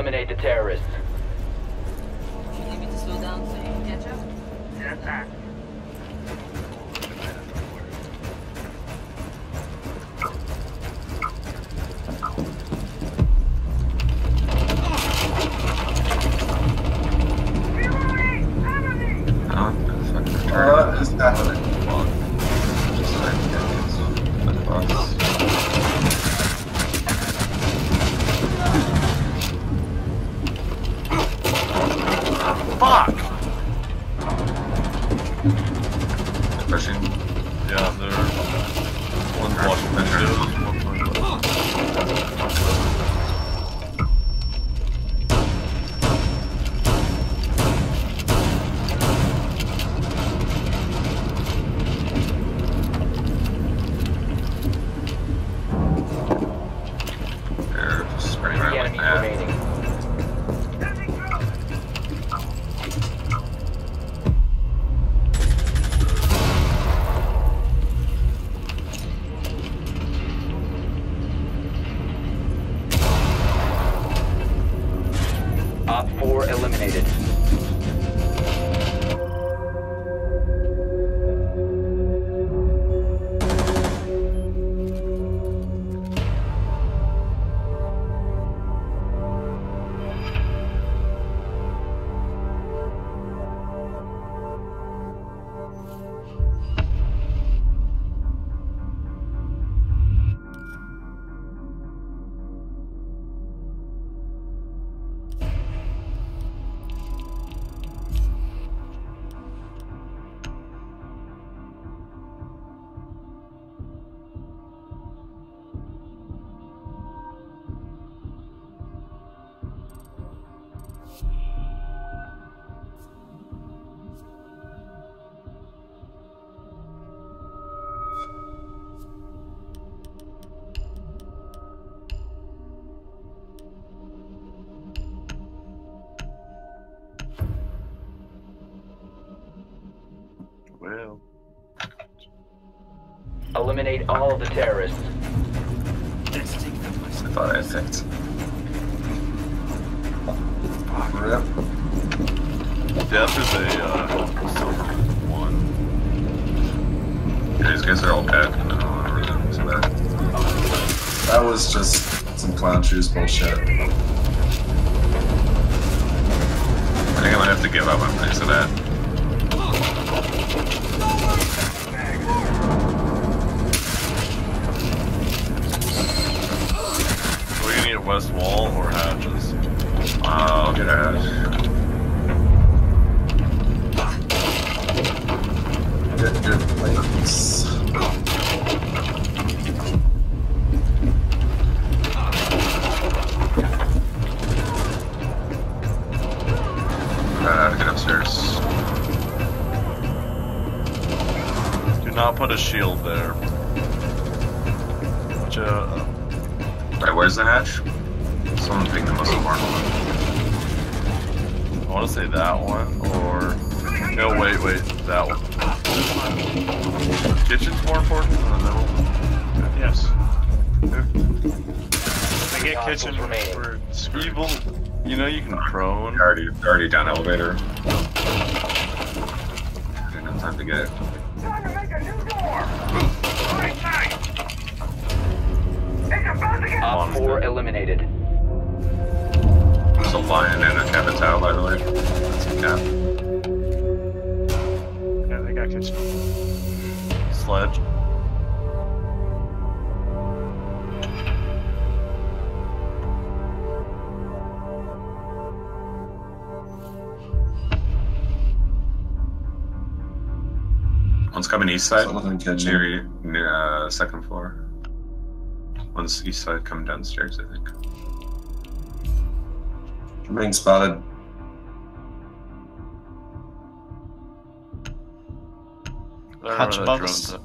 Eliminate the terrorists. You need me to slow down so you can catch up? Yes, sir. Oh, fucking What is happening? Just like, yeah, it's- the Op 4 eliminated. Eliminate all the terrorists. I thought I picked. Rip. Death is a uh, silver one. These guys are all dead. No, I don't really so bad. That was just some clown shoes bullshit. I think I might have to give up. I'm pretty so bad. Are we west wall or hatches? I'll get out. Get your plates. Uh, get upstairs. Do not put a shield there. Which, uh, Right, where's the hatch? Someone picked the most important one. I want to say that one, or... No, wait, wait, that one. Kitchen's more important than the middle? Yes. I get Hostiles kitchen remaining. for screwed. Evil, you know you can prone. They're already, they're already down elevator. Didn't have time to get. Time to make a new door! Right side! Op 4 eliminated. Still flying in a Capitao, by the way. That's a cap. Yeah, they got kitchen. Sledge. One's coming east side. Someone in. Near, near uh, second floor. One's east side coming downstairs, I think. I'm being spotted. I Hatch bugs.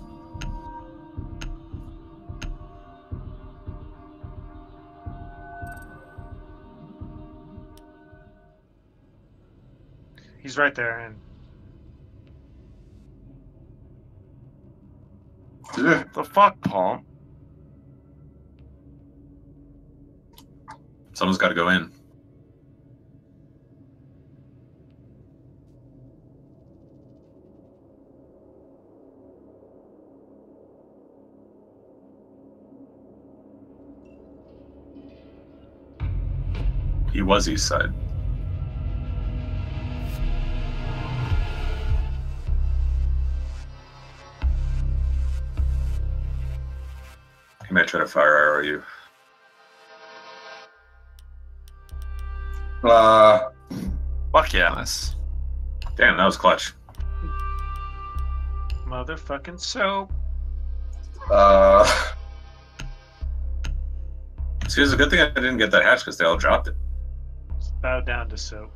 He's right there, and Yeah. The fuck, Palm? someone's got to go in. He was east side. He might try to fire arrow you. Uh, Fuck yeah. Nice. Damn, that was clutch. Motherfucking soap. uh, See, it's a good thing I didn't get that hatch because they all dropped it. Bow down to soap.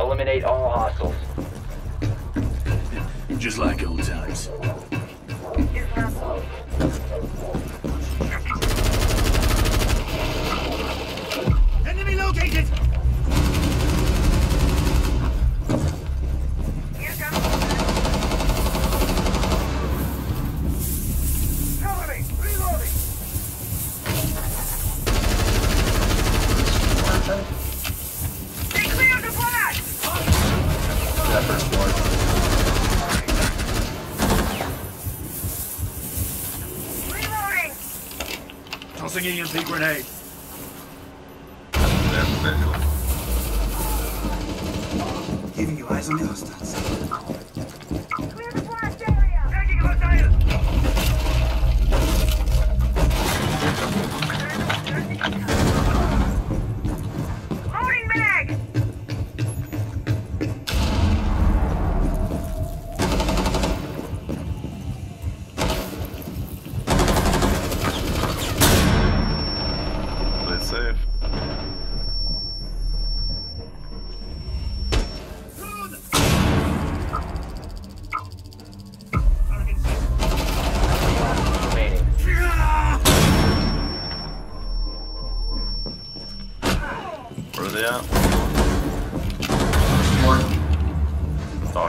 Eliminate all hostiles. Just like old times. Tossing EMP grenade. They're visual. Giving you eyes on the hostiles.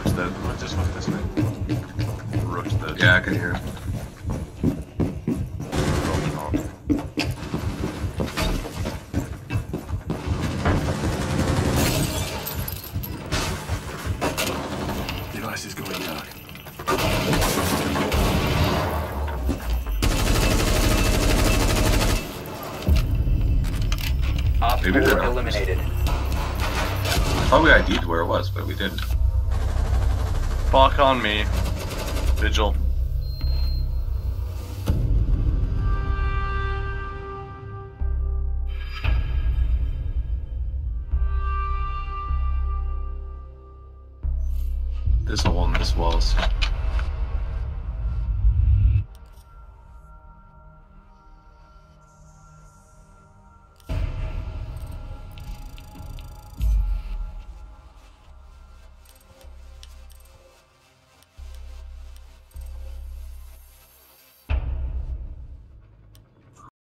Floor. Dead. I just went this way. Rook's dead. Yeah, I can hear. him. Device is going dark. Op Maybe 4 they're- eliminated. Thought we ID'd where it was, but we didn't. Fuck on me. Vigil.